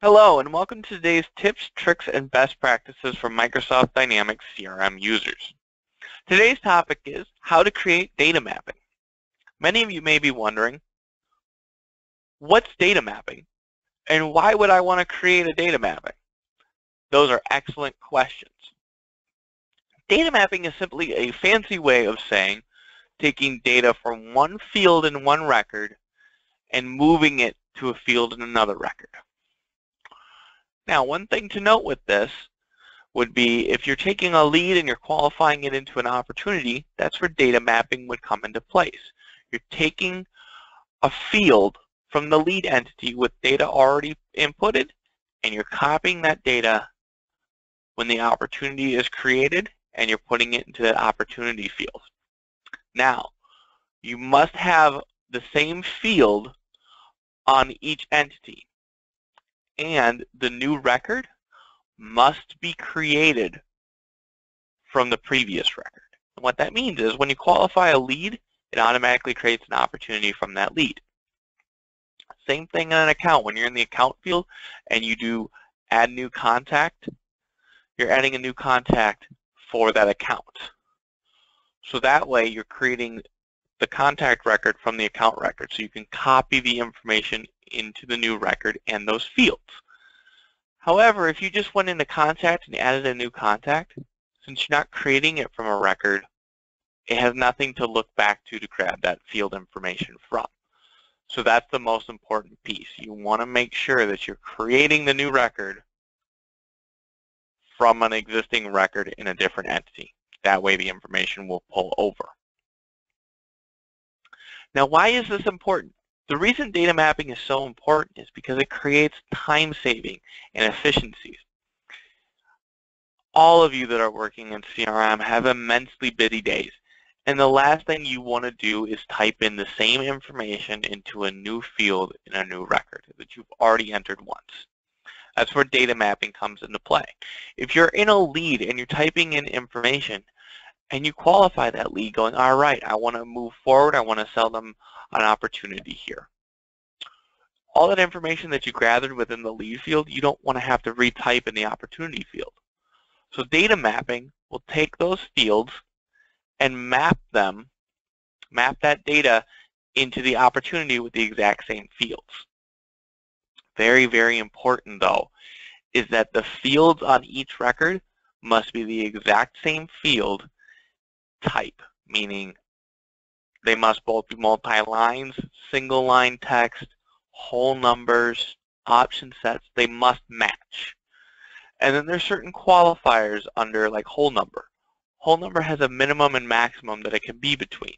Hello, and welcome to today's tips, tricks, and best practices for Microsoft Dynamics CRM users. Today's topic is how to create data mapping. Many of you may be wondering, what's data mapping, and why would I want to create a data mapping? Those are excellent questions. Data mapping is simply a fancy way of saying taking data from one field in one record and moving it to a field in another record. Now, one thing to note with this would be if you're taking a lead and you're qualifying it into an opportunity, that's where data mapping would come into place. You're taking a field from the lead entity with data already inputted, and you're copying that data when the opportunity is created, and you're putting it into that opportunity field. Now, you must have the same field on each entity and the new record must be created from the previous record. And what that means is when you qualify a lead, it automatically creates an opportunity from that lead. Same thing in an account. When you're in the account field and you do add new contact, you're adding a new contact for that account. So that way you're creating the contact record from the account record so you can copy the information into the new record and those fields. However, if you just went into contact and added a new contact, since you're not creating it from a record, it has nothing to look back to to grab that field information from. So that's the most important piece. You want to make sure that you're creating the new record from an existing record in a different entity. That way the information will pull over. Now why is this important? The reason data mapping is so important is because it creates time saving and efficiencies. All of you that are working in CRM have immensely busy days. And the last thing you want to do is type in the same information into a new field in a new record that you've already entered once. That's where data mapping comes into play. If you're in a lead and you're typing in information and you qualify that lead going, all right, I want to move forward, I want to sell them an opportunity here. All that information that you gathered within the lead field, you don't want to have to retype in the opportunity field. So data mapping will take those fields and map them, map that data into the opportunity with the exact same fields. Very, very important though, is that the fields on each record must be the exact same field type, meaning they must both be multi-lines, single line text, whole numbers, option sets. They must match. And then there's certain qualifiers under like whole number. Whole number has a minimum and maximum that it can be between.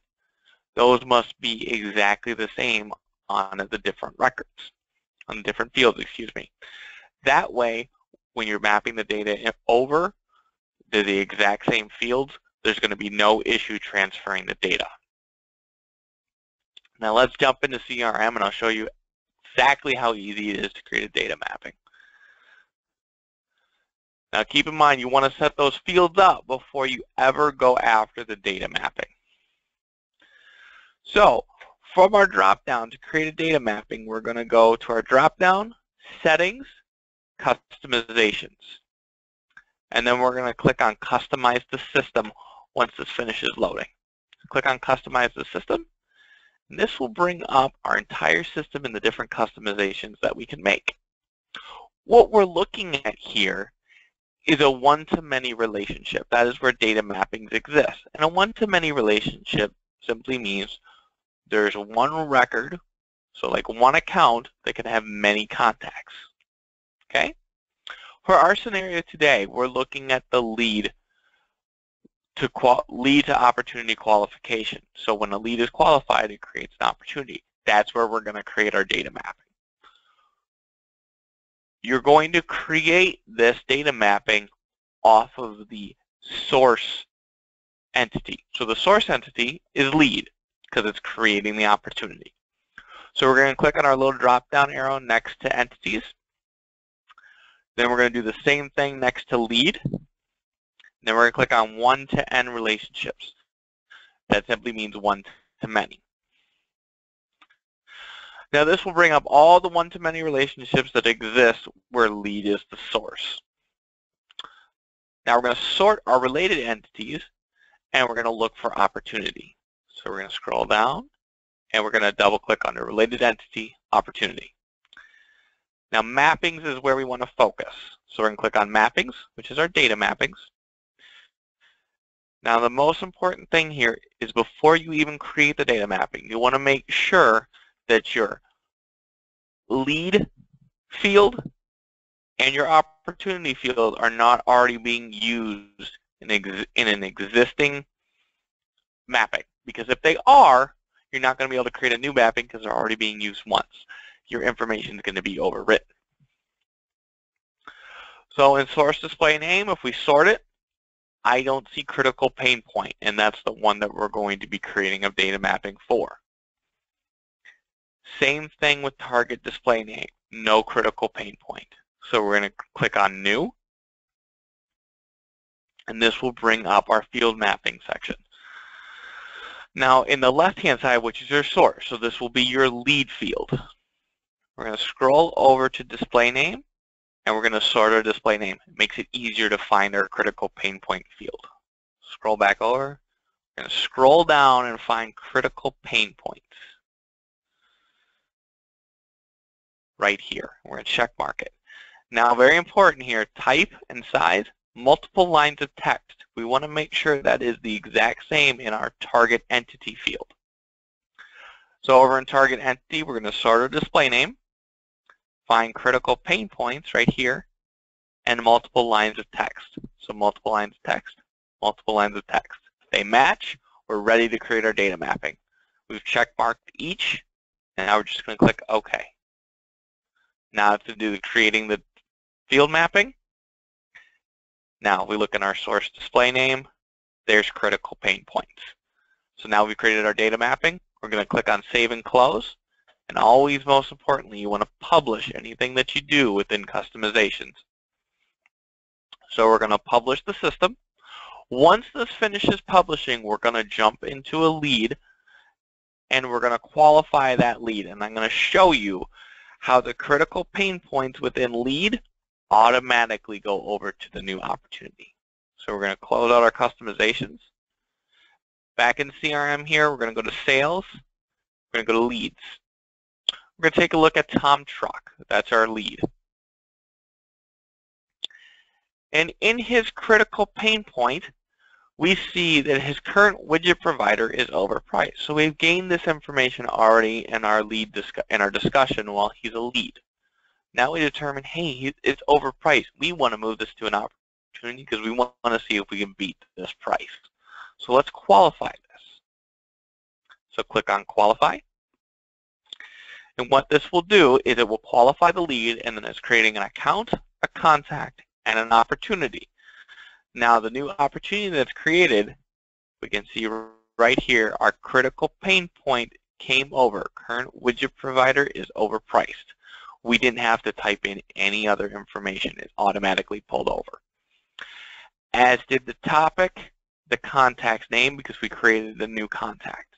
Those must be exactly the same on the different records, on the different fields, excuse me. That way, when you're mapping the data over to the exact same fields, there's going to be no issue transferring the data. Now let's jump into CRM and I'll show you exactly how easy it is to create a data mapping. Now keep in mind you want to set those fields up before you ever go after the data mapping. So from our drop-down to create a data mapping, we're going to go to our drop-down, Settings, Customizations. And then we're going to click on Customize the System once this finishes loading. Click on Customize the System and this will bring up our entire system and the different customizations that we can make. What we're looking at here is a one-to-many relationship. That is where data mappings exist. And a one-to-many relationship simply means there's one record, so like one account that can have many contacts. Okay? For our scenario today, we're looking at the lead to lead to opportunity qualification. So when a lead is qualified, it creates an opportunity. That's where we're going to create our data mapping. You're going to create this data mapping off of the source entity. So the source entity is lead because it's creating the opportunity. So we're going to click on our little drop-down arrow next to entities. Then we're going to do the same thing next to lead. Then we're going to click on one-to-N relationships. That simply means one to many. Now this will bring up all the one-to-many relationships that exist where lead is the source. Now we're going to sort our related entities and we're going to look for opportunity. So we're going to scroll down and we're going to double click on the related entity opportunity. Now mappings is where we want to focus. So we're going to click on mappings, which is our data mappings. Now the most important thing here is before you even create the data mapping, you want to make sure that your lead field and your opportunity field are not already being used in, in an existing mapping. Because if they are, you're not going to be able to create a new mapping because they're already being used once. Your information is going to be overwritten. So in source display name, if we sort it, I don't see critical pain point, and that's the one that we're going to be creating a data mapping for. Same thing with target display name, no critical pain point. So we're going to click on New, and this will bring up our field mapping section. Now in the left-hand side, which is your source, so this will be your lead field. We're going to scroll over to display name, and we're going to sort our display name. It makes it easier to find our critical pain point field. Scroll back over. We're going to scroll down and find critical pain points. Right here. We're going to check mark it. Now, very important here, type and size, multiple lines of text. We want to make sure that is the exact same in our target entity field. So over in target entity, we're going to sort our display name find critical pain points right here and multiple lines of text. So multiple lines of text, multiple lines of text. If they match, we're ready to create our data mapping. We've checkmarked each, and now we're just going to click OK. Now to do the creating the field mapping, now we look in our source display name, there's critical pain points. So now we've created our data mapping. We're going to click on Save and Close. And always, most importantly, you want to publish anything that you do within customizations. So we're going to publish the system. Once this finishes publishing, we're going to jump into a lead and we're going to qualify that lead. And I'm going to show you how the critical pain points within lead automatically go over to the new opportunity. So we're going to close out our customizations. Back in CRM here, we're going to go to sales. We're going to go to leads. We're going to take a look at Tom Truck. That's our lead. And in his critical pain point, we see that his current widget provider is overpriced. So we've gained this information already in our lead in our discussion while he's a lead. Now we determine, hey, it's overpriced. We want to move this to an opportunity because we want to see if we can beat this price. So let's qualify this. So click on qualify. And what this will do is it will qualify the lead and then it's creating an account, a contact, and an opportunity. Now the new opportunity that's created, we can see right here, our critical pain point came over. Current widget provider is overpriced. We didn't have to type in any other information. It automatically pulled over. As did the topic, the contact's name because we created a new contact.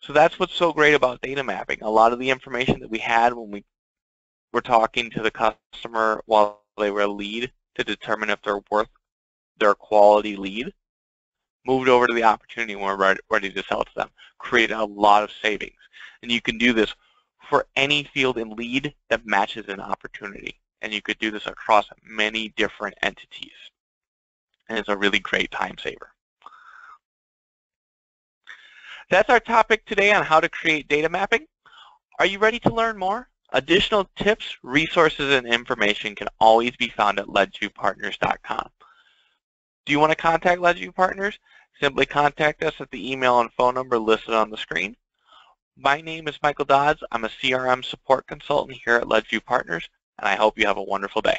So that's what's so great about data mapping. A lot of the information that we had when we were talking to the customer while they were a lead to determine if they're worth their quality lead moved over to the opportunity when we're ready to sell to them. Create a lot of savings. And you can do this for any field in lead that matches an opportunity. And you could do this across many different entities. And it's a really great time saver. That's our topic today on how to create data mapping. Are you ready to learn more? Additional tips, resources, and information can always be found at ledgerpartners.com. Do you want to contact LedgerView Partners? Simply contact us at the email and phone number listed on the screen. My name is Michael Dodds. I'm a CRM support consultant here at LedgerView Partners, and I hope you have a wonderful day.